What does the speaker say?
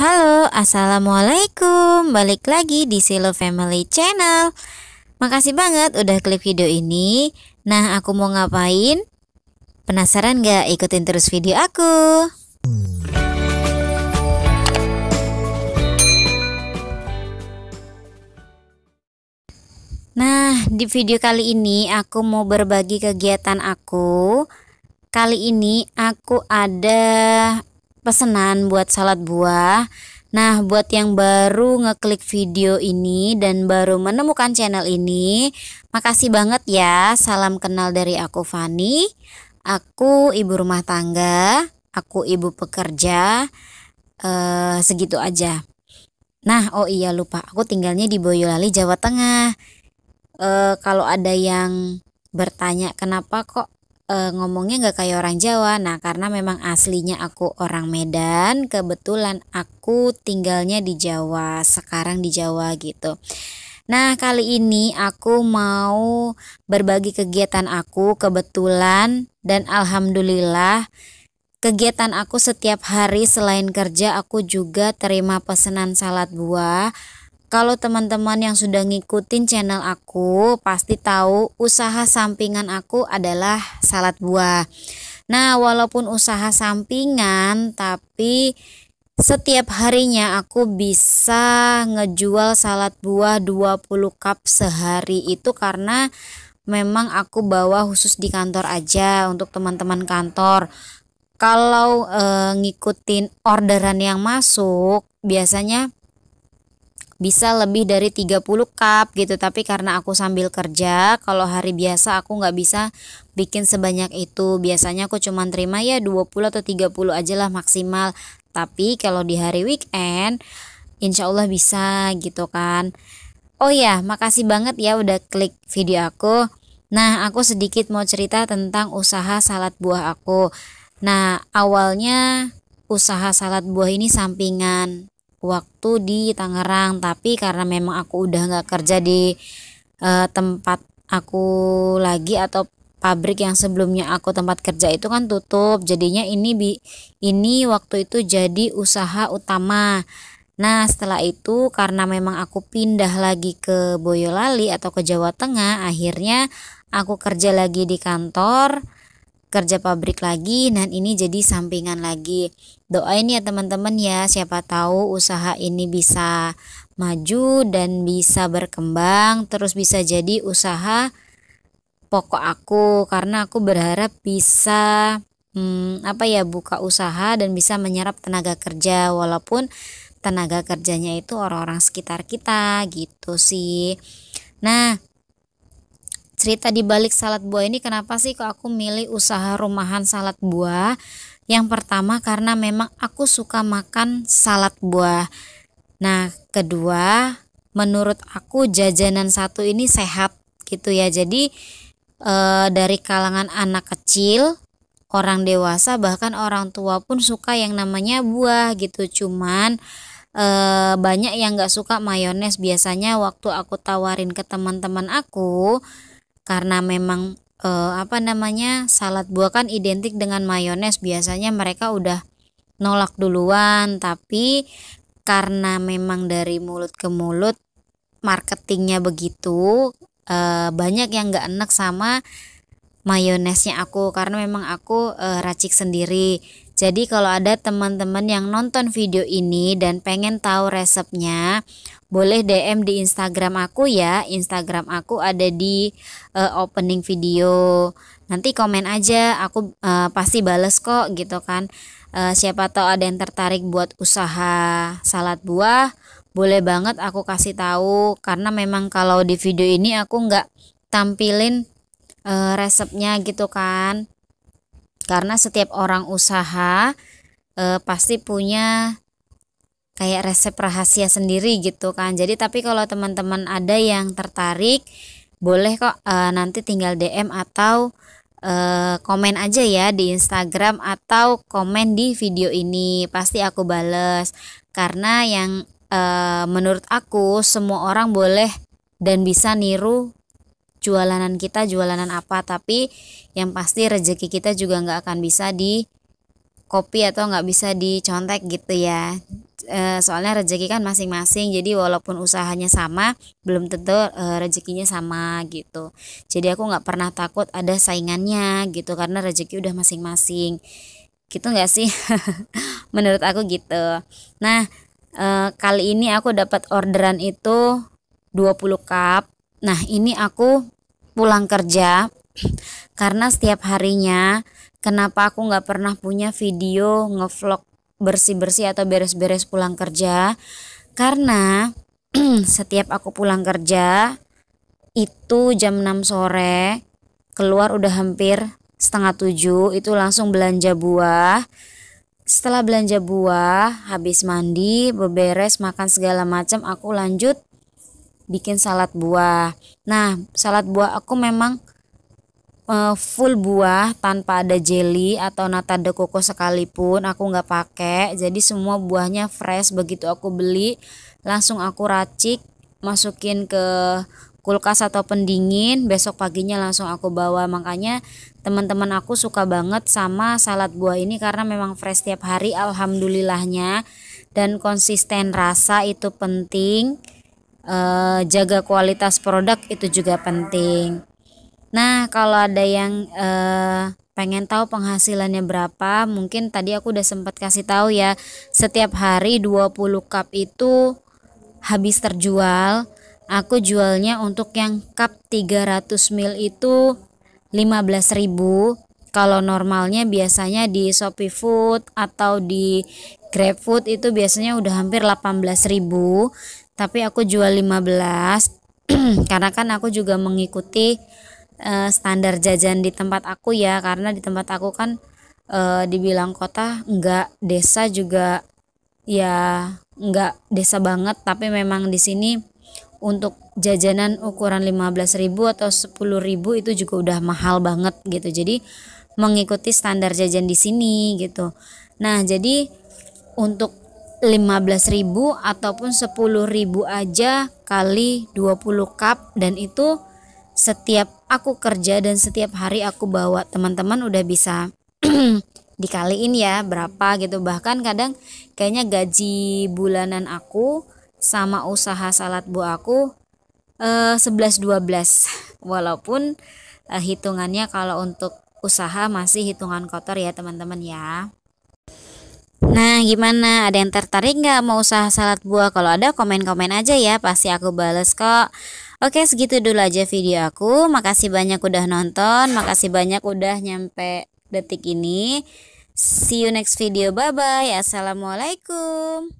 Halo, Assalamualaikum Balik lagi di Silo Family Channel Makasih banget udah klik video ini Nah, aku mau ngapain? Penasaran gak? Ikutin terus video aku Nah, di video kali ini aku mau berbagi kegiatan aku Kali ini aku ada pesanan buat salad buah. Nah, buat yang baru ngeklik video ini dan baru menemukan channel ini, makasih banget ya. Salam kenal dari aku Fani. Aku ibu rumah tangga, aku ibu pekerja. Uh, segitu aja. Nah, oh iya lupa, aku tinggalnya di Boyolali, Jawa Tengah. Uh, kalau ada yang bertanya kenapa kok uh, ngomongnya nggak kayak orang Jawa. Nah, karena memang aslinya aku orang Medan, kebetulan aku tinggalnya di Jawa, sekarang di Jawa gitu. Nah, kali ini aku mau berbagi kegiatan aku kebetulan dan alhamdulillah kegiatan aku setiap hari selain kerja aku juga terima pesanan salad buah kalau teman-teman yang sudah ngikutin channel aku pasti tahu usaha sampingan aku adalah salad buah. Nah, walaupun usaha sampingan tapi setiap harinya aku bisa ngejual salad buah 20 cup sehari itu karena memang aku bawa khusus di kantor aja untuk teman-teman kantor. Kalau e, ngikutin orderan yang masuk biasanya bisa lebih dari 30 cup gitu. Tapi karena aku sambil kerja kalau hari biasa aku nggak bisa bikin sebanyak itu. Biasanya aku cuma terima ya 20 atau 30 aja lah maksimal. Tapi kalau di hari weekend insya Allah bisa gitu kan. Oh ya makasih banget ya udah klik video aku. Nah aku sedikit mau cerita tentang usaha salad buah aku. Nah awalnya usaha salad buah ini sampingan waktu di Tangerang. Tapi karena memang aku udah nggak kerja di uh, tempat aku lagi atau pabrik yang sebelumnya aku tempat kerja itu kan tutup. Jadinya ini bi ini waktu itu jadi usaha utama. Nah setelah itu karena memang aku pindah lagi ke Boyolali atau ke Jawa Tengah akhirnya aku kerja lagi di kantor kerja pabrik lagi dan ini jadi sampingan lagi. Doain ya teman-teman ya. Siapa tahu usaha ini bisa maju dan bisa berkembang terus bisa jadi usaha pokok aku. Karena aku berharap bisa hmm, apa ya buka usaha dan bisa menyerap tenaga kerja. Walaupun tenaga kerjanya itu orang-orang sekitar kita gitu sih. Nah cerita di balik salad buah ini kenapa sih kok aku milih usaha rumahan salad buah? Yang pertama karena memang aku suka makan salad buah. Nah, kedua, menurut aku jajanan satu ini sehat gitu ya. Jadi e, dari kalangan anak kecil, orang dewasa bahkan orang tua pun suka yang namanya buah gitu. Cuman e, banyak yang gak suka mayones biasanya waktu aku tawarin ke teman-teman aku karena memang uh, apa namanya salad buah kan identik dengan mayones. Biasanya mereka udah nolak duluan. Tapi karena memang dari mulut ke mulut marketingnya begitu uh, banyak yang nggak enak sama mayonesnya aku karena memang aku uh, racik sendiri jadi kalau ada teman-teman yang nonton video ini dan pengen tahu resepnya boleh DM di Instagram aku ya. Instagram aku ada di uh, opening video. Nanti komen aja, aku uh, pasti bales kok gitu kan. Uh, siapa tahu ada yang tertarik buat usaha salad buah, boleh banget aku kasih tahu karena memang kalau di video ini aku nggak tampilin uh, resepnya gitu kan. Karena setiap orang usaha uh, pasti punya kayak resep rahasia sendiri gitu kan. Jadi tapi kalau teman-teman ada yang tertarik boleh kok uh, nanti tinggal DM atau uh, komen aja ya di Instagram atau komen di video ini. Pasti aku bales. Karena yang uh, menurut aku semua orang boleh dan bisa niru jualanan kita jualanan apa tapi yang pasti rezeki kita juga nggak akan bisa di copy atau nggak bisa dicontek gitu ya. E, soalnya rezeki kan masing-masing jadi walaupun usahanya sama belum tentu e, rezekinya sama gitu. Jadi aku nggak pernah takut ada saingannya gitu karena rezeki udah masing-masing. Gitu nggak sih? Menurut aku gitu. Nah e, kali ini aku dapat orderan itu 20 cup nah ini aku pulang kerja karena setiap harinya kenapa aku nggak pernah punya video ngevlog bersih-bersih atau beres-beres pulang kerja? Karena setiap aku pulang kerja itu jam 6 sore keluar udah hampir setengah tujuh itu langsung belanja buah. Setelah belanja buah habis mandi beberes makan segala macam aku lanjut bikin salad buah. Nah salad buah aku memang uh, full buah tanpa ada jelly atau nata de coco sekalipun aku nggak pakai. Jadi semua buahnya fresh begitu aku beli langsung aku racik masukin ke kulkas atau pendingin besok paginya langsung aku bawa. Makanya teman-teman aku suka banget sama salad buah ini karena memang fresh tiap hari alhamdulillahnya. Dan konsisten rasa itu penting e, jaga kualitas produk itu juga penting. Nah kalau ada yang e, pengen tahu penghasilannya berapa mungkin tadi aku udah sempat kasih tahu ya setiap hari 20 cup itu habis terjual aku jualnya untuk yang cup 300 ml itu 15.000 kalau normalnya biasanya di Shopee Food atau di GrabFood itu biasanya udah hampir 18.000 tapi aku jual 15 karena kan aku juga mengikuti uh, standar jajan di tempat aku ya karena di tempat aku kan uh, dibilang kota enggak desa juga ya enggak desa banget tapi memang di sini untuk jajanan ukuran 15.000 atau 10.000 itu juga udah mahal banget gitu. Jadi mengikuti standar jajan di sini gitu. Nah, jadi untuk 15.000 ataupun 10.000 aja kali 20 cup. Dan itu setiap aku kerja dan setiap hari aku bawa. Teman-teman udah bisa dikaliin ya berapa gitu. Bahkan kadang kayaknya gaji bulanan aku sama usaha salad buah aku eh, 11-12 walaupun eh, hitungannya kalau untuk usaha masih hitungan kotor ya teman-teman ya Nah gimana? Ada yang tertarik nggak mau usaha salad buah? Kalau ada komen-komen aja ya. Pasti aku bales kok. Oke segitu dulu aja video aku. Makasih banyak udah nonton. Makasih banyak udah nyampe detik ini. See you next video. Bye bye Assalamualaikum